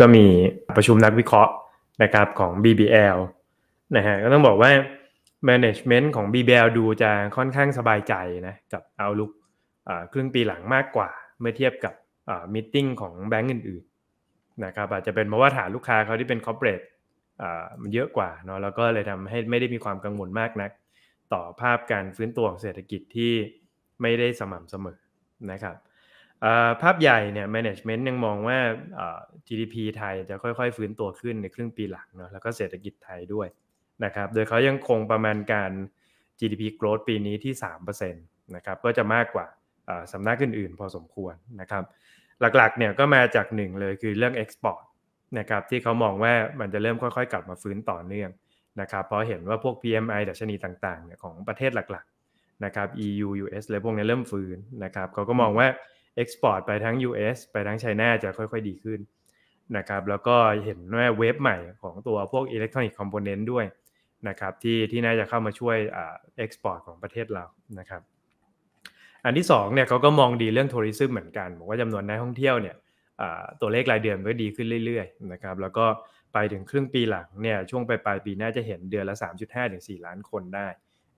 ก็มีประชุมนักวิเคราะห์นะครับของ BBL นะฮะก็ต้องบอกว่า management ของ BBL ดูจะค่อนข้างสบายใจนะกับเอาลุกครึ่งปีหลังมากกว่า เมื่อเทียบกับมิ팅ของแบงก์อื่นๆนะครับอาจจะเป็นเพราะว่าฐานลูกค้าเขาที่เป็น corporate มันเยอะกว่าเนาะแล้วก็เลยทำให้ไม่ได้มีความกังวลมากนัก ต่อภาพการฟื้นตัวของเศรษฐกิจที่ไม่ได้สม่ำเสมอนะครับ ภาพใหญ่เนี่ย management ยังมองว่า GDP ไทยจะค่อยๆ ฟื้นตัวขึ้นในครึ่งปีหลังเนาะแล้วก็เศรษฐกิจไทยด้วยนะครับ โดยเขายังคงประมาณการ GDP growth ปีนี้ที่3%นะครับก็จะมากกว่าสำนักอื่นๆ พอสมควรนะครับ หลักๆเนี่ยก็มาจากหนึ่งเลยคือเรื่อง export นะครับที่เขามองว่ามันจะเริ่มค่อยๆ กลับมาฟื้นต่อเนื่องนะครับเพราะเห็นว่าพวก PMI ดัชนีต่างๆเนี่ยของประเทศหลักๆนะครับ EU US เลยพวกนี้เริ่มฟื้นนะครับเขาก็มองว่า export ไปทั้ง US ไปทั้ง China น่าจะค่อยๆดีขึ้นนะครับแล้วก็เห็นว่า wave ใหม่ของตัวพวก electronics component ด้วยนะครับที่ที่น่าจะเข้ามาช่วย export ของประเทศเรานะครับอันที่2เนี่ยเขาก็มองดีเรื่อง tourism เหมือนกันบอกว่าจำนวนนักท่องเที่ยวเนี่ยตัวเลขรายเดือนก็ดีขึ้นเรื่อยๆนะครับแล้วก็ไปถึงครึ่งปีหลังเนี่ยช่วงปลายปีน่าจะเห็นเดือนละ 3.5ถึง4ล้านคนได้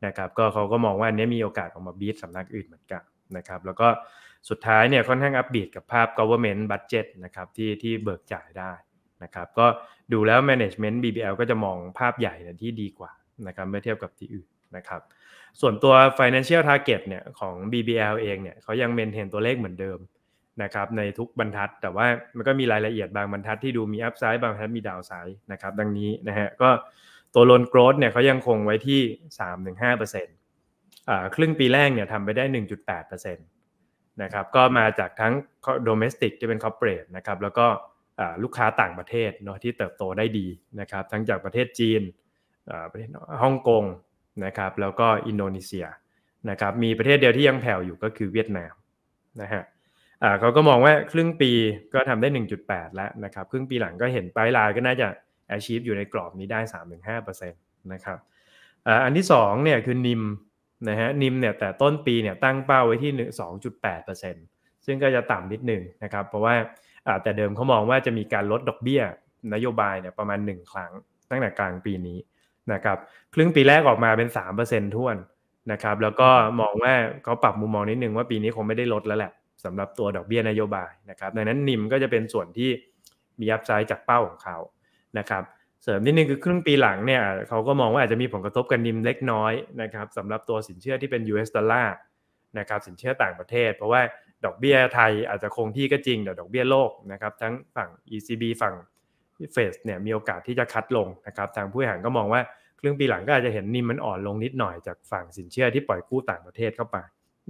นะครับก็เขาก็มองว่าอันนี้มีโอกาสออกมา beat สำนักอื่นเหมือนกันนะครับแล้วก็ สุดท้ายเนี่ยค่อนข้าง upbeat กับภาพ government budget นะครับที่ที่เบิกจ่ายได้นะครับก็ดูแล้ว management BBL ก็จะมองภาพใหญ่ที่ดีกว่านะครับเมื่อเทียบกับที่อื่นนะครับส่วนตัว financial target เนี่ยของ BBL เองเนี่ยเขายัง maintain ตัวเลขเหมือนเดิมนะครับในทุกบรรทัด แต่ว่ามันก็มีรายละเอียดบางบรรทัดที่ดูมี upside บางบรรทัดมี downside นะครับดังนี้นะฮะก็ตัวโลนโกรดเนี่ยเขายังคงไว้ที่ 3-5%อ่าครึ่งปีแรกเนี่ยทำไปได้ 1.8%น นะครับก็มาจากทั้ง domestic ที่เป็น corporate นะครับแล้วก็ลูกค้าต่างประเทศเนาะที่เติบโตได้ดีนะครับทั้งจากประเทศจีนประเทศฮ่องกงนะครับแล้วก็อินโดนีเซียนะครับมีประเทศเดียวที่ยังแผ่วอยู่ก็คือเวียดนามนะฮะเขาก็มองว่าครึ่งปีก็ทำได้ 1.8 แล้วนะครับครึ่งปีหลังก็เห็นปลายลายก็น่าจะ achieve อยู่ในกรอบนี้ได้ 3-5%นะครับอันที่2เนี่ยคือนิม นะฮะนิมเนี่ยแต่ต้นปีเนี่ยตั้งเป้าไว้ที่ 2.8%ซึ่งก็จะต่ำนิดหนึ่งนะครับเพราะว่าแต่เดิมเขามองว่าจะมีการลดดอกเบี้ย นโยบายเนี่ยประมาณ 1 ครั้งตั้งแต่กลางปีนี้นะครับครึ่งปีแรกออกมาเป็น 3%ท่วนนะครับแล้วก็มองว่าเขาปรับมุมมองนิดนึงว่าปีนี้คงไม่ได้ลดแล้วแหละสำหรับตัวดอกเบี้ยนโยบายนะครับดังนั้นนิมก็จะเป็นส่วนที่มีอัพไซด์จากเป้าของเขานะครับ เสริมนิดนึงคือครึ่งปีหลังเนี่ยเขาก็มองว่าอาจจะมีผลกระทบกับนิมเล็กน้อยนะครับสำหรับตัวสินเชื่อที่เป็น US ดอลลาร์นะครับสินเชื่อต่างประเทศ เพราะว่าดอกเบี้ยไทยอาจจะคงที่ก็จริงแต่ดอกเบี้ยโลกนะครับทั้งฝั่ง ECB ฝั่งเฟสเนี่ยมีโอกาสที่จะคัดลงนะครับทางผู้บริหารก็มองว่าครึ่งปีหลังก็อาจจะเห็นนิมมันอ่อนลงนิดหน่อยจากฝั่งสินเชื่อที่ปล่อยกู้ต่างประเทศเข้าไป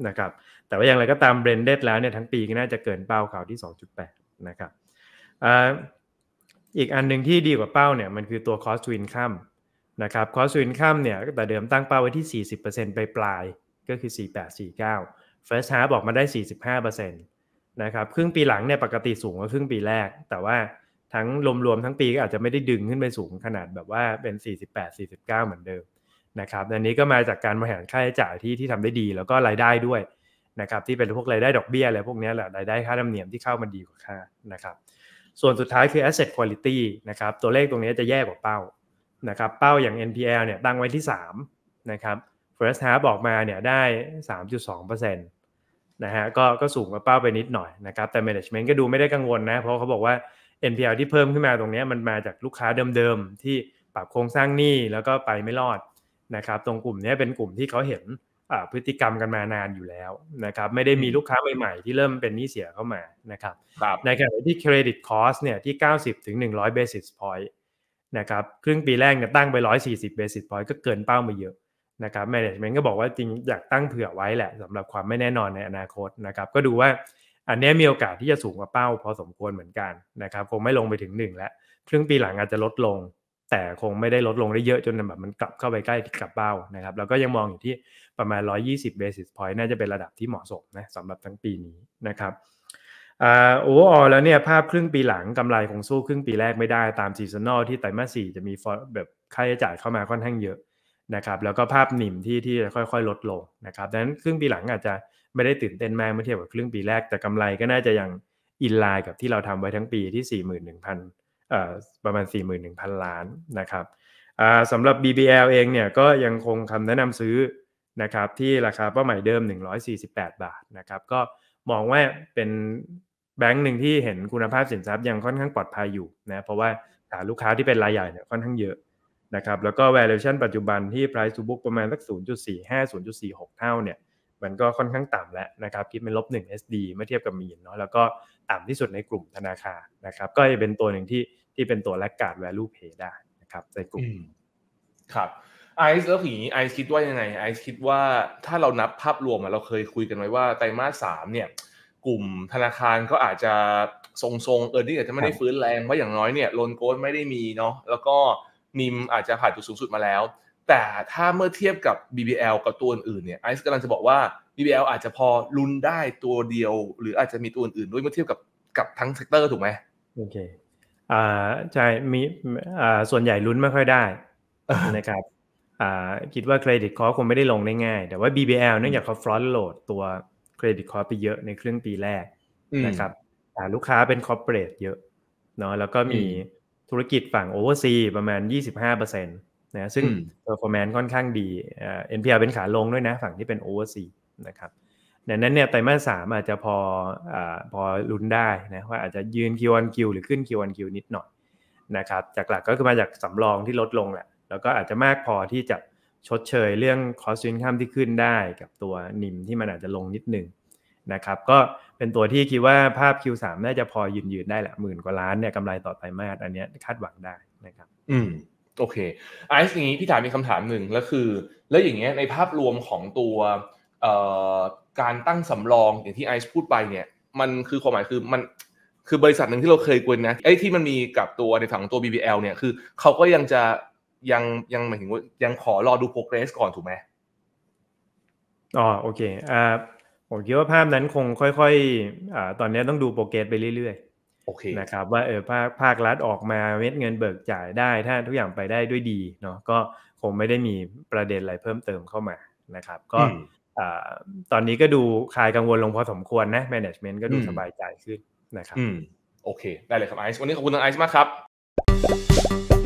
นะครับแต่ว่าอย่างไรก็ตามเบรนเดดแล้วเนี่ยทั้งปีก็น่าจะเกินเป้าข่าวที่ 2.8 นะครับ อีกอันหนึ่งที่ดีกว่าเป้าเนี่ยมันคือตัว cost to income นะครับ cost to income เนี่ยแต่เดิมตั้งเป้าไว้ที่ 40%ไปปลายก็คือ 4849 first half บอกมาได้ 45%นะครับครึ่งปีหลังเนี่ยปกติสูงกว่าครึ่งปีแรก แต่ว่าทั้งรวมๆทั้งปีก็อาจจะไม่ได้ดึงขึ้นไปสูงขนาดแบบว่าเป็น 48-49 เหมือนเดิมนะครับอันนี้ก็มาจากการบริหารค่าใช้จ่ายที่ที่ทำได้ดีแล้วก็รายได้ด้วยนะครับที่เป็นพวกรายได้ดอกเบี้ยอะไรพวกนี้แหละรายได้ค่าธรรมเนียมที่เข้ามาดีกว่าค่านะครับ ส่วนสุดท้ายคือ asset quality นะครับตัวเลขตรงนี้จะแย่กว่าเป้านะครับเป้าอย่าง NPL เนี่ยตั้งไว้ที่3นะครับ first half ออกมาเนี่ยได้ 3.2%นะฮะก็ก็สูงกว่าเป้าไปนิดหน่อยนะครับแต่ management ก็ดูไม่ได้กังวลนะเพราะเขาบอกว่า NPL ที่เพิ่มขึ้นมาตรงนี้มันมาจากลูกค้าเดิมๆที่ปรับโครงสร้างหนี้แล้วก็ไปไม่รอดนะครับตรงกลุ่มนี้เป็นกลุ่มที่เขาเห็น พฤติกรรมกันมานานอยู่แล้วนะครับไม่ได้มีลูกค้าใหม่ๆ ที่เริ่มเป็นหนี้เสียเข้ามานะครับรบในขณะที่ credit cost เนี่ยที่ 90ถึง100 basis point นะครับครึ่งปีแรกเนี่ยตั้งไป 140 basis point ก็เกินเป้ามาเยอะนะครับ management ก็บอกว่าจริงอยากตั้งเผื่อไว้แหละสำหรับความไม่แน่นอนในอนาคตนะครับก็ดูว่าอันนี้มีโอกาสที่จะสูงกว่าเป้าพอสมควรเหมือนกันนะครับคงไม่ลงไปถึง1แล้วครึ่งปีหลังอาจจะลดลง แต่คงไม่ได้ลดลงได้เยอะจนแบบมันกลับเข้าไปใกล้กับเป้านะครับแล้วก็ยังมองอยู่ที่ประมาณ 120 basis point น่าจะเป็นระดับที่เหมาะสมนะสำหรับทั้งปีนี้นะครับอ่าโอ้ออแล้วเนี่ยภาพครึ่งปีหลังกำไรคงสู้ครึ่งปีแรกไม่ได้ตาม seasonal ที่ไตรมาสสี่จะมีแบบค่าใช้จ่ายเข้ามาค่อนข้างเยอะนะครับแล้วก็ภาพ NIM ที่ที่ค่อยๆ ลดลงนะครับดังนั้นครึ่งปีหลังอาจจะไม่ได้ตื่นเต้นมากเมื่อเทียบกับครึ่งปีแรกแต่กำไรก็น่าจะยังอินไลน์กับที่เราทำไว้ทั้งปีที่ 41,000 ประมาณ 41,000 ล้านนะครับสำหรับ BBL เองเนี่ยก็ยังคงคำแนะนำซื้อนะครับที่ราคาเป้าหมายเดิม 148 บาทนะครับก็มองว่าเป็นแบงก์หนึ่งที่เห็นคุณภาพสินทรัพย์ยังค่อนข้างปลอดภัยอยู่นะเพราะว่าฐานลูกค้าที่เป็นรายใหญ่เนี่ยค่อนข้างเยอะนะครับแล้วก็ valuation ปัจจุบันที่ price to book ประมาณสัก 0.45 0.46 เท่าเนี่ย มันก็ค่อนข้างต่ำแล้วนะครับคิดเป็นลบ1 SD เมื่อเทียบกับมีนเนาะแล้วก็ต่ำที่สุดในกลุ่มธนาคารนะครับ ก็จะเป็นตัวหนึ่งที่ที่เป็นตัวแลกการ value pay ได้นะครับในกลุ่มครับไอซ์แล้วอย่างนี้ไอซ์คิดว่ายังไงไอซ์คิดว่าถ้าเรานับภาพรวมเราเคยคุยกันไว้ว่าไตรมาสสามเนี่ย กลุ่มธนาคารก็อาจจะทรงๆเออที่อาจจะไม่ได้ฟื้นแรงเพราะอย่างน้อยเนี่ยโลนโกลไม่ได้มีเนาะแล้วก็NIM อาจจะผ่านจุดสูงสุดมาแล้ว แต่ถ้าเมื่อเทียบกับ BBL กับตัวอื่นเนี่ยไอซ์กำลังจะบอกว่า BBL อาจจะพอลุ้นได้ตัวเดียว หรืออาจจะมีตัวอื่นด้วยเมื่อเทียบกับกับทั้ง sector ถูกไหมโอเคอ่าใช่มีอ่าส่วนใหญ่ลุ้นไม่ค่อยได้นะครับอ่าคิดว่า credit cost คงไม่ได้ลงได้ง่าย แต่ว่า BBL เนื่องจากเขา front load ตัว credit cost ไปเยอะในครึ่งปีแรกนะครับลูกค้าเป็น corporate เยอะเนาะแล้วก็มีธุรกิจฝั่ง overseas ประมาณ 25% นะซึ่ง performance ค่อนข้างดี NPL เป็นขาลงด้วยนะ ฝั่งที่เป็น overseas นะครับดังนั้นเนี่ยไตรมาสสามอาจจะพออพอลุ้นได้นะว่าอาจจะยืน Q1 Q หรือขึ้น Q1 Q นิดหน่อยนะครับจากหลักก็คือมาจากสำรองที่ลดลงแหละแล้วก็อาจจะมากพอที่จะชดเชยเรื่อง cost to income ที่ขึ้นได้กับตัว NIM ที่มันอาจจะลงนิดหนึ่งนะครับก็เป็นตัวที่คิดว่าภาพ Q3 น่าจะพอยืนยืนได้แหละหมื่นกว่าล้านเนี่ยกำไรต่อไตรมาสอันนี้คาดหวังได้นะครับ อืม โอเคไอซ์อย่างนี้พี่ถามมีคำถามหนึ่งแล้วคือ แล้วอย่างเงี้ยในภาพรวมของตัวการตั้งสำรองอย่างที่ไอซ์พูดไปเนี่ย มันคือความหมายคือมันคือบริษัทหนึ่งที่เราเคยคุยนะไอ้ที่มันมีกับตัวในฝั่งตัว BBL เนี่ยคือเขาก็ยังจะยังยังหมายถึงว่ายังขอรอดูโปรเกรสก่อนถูกไหมอ๋อโอเคอ่าผมคิดว่าภาพนั้นคงค่อยๆอ่าตอนนี้ต้องดูโปรเกรสไปเรื่อยๆ นะครับว่าเออภาคภาครัฐออกมาเม็ดเงินเบิกจ่ายได้ ถ้าทุกอย่างไปได้ด้วยดีเนาะก็คงไม่ได้มีประเด็นอะไรเพิ่มเติมเข้ามานะครับ ก็ตอนนี้ก็ดูคลายกังวลลงพอสมควรนะ management ก็ดูสบายใจขึ้นนะครับโอเค ได้เลยครับไอซ์วันนี้ขอบคุณทางไอซ์มากครับ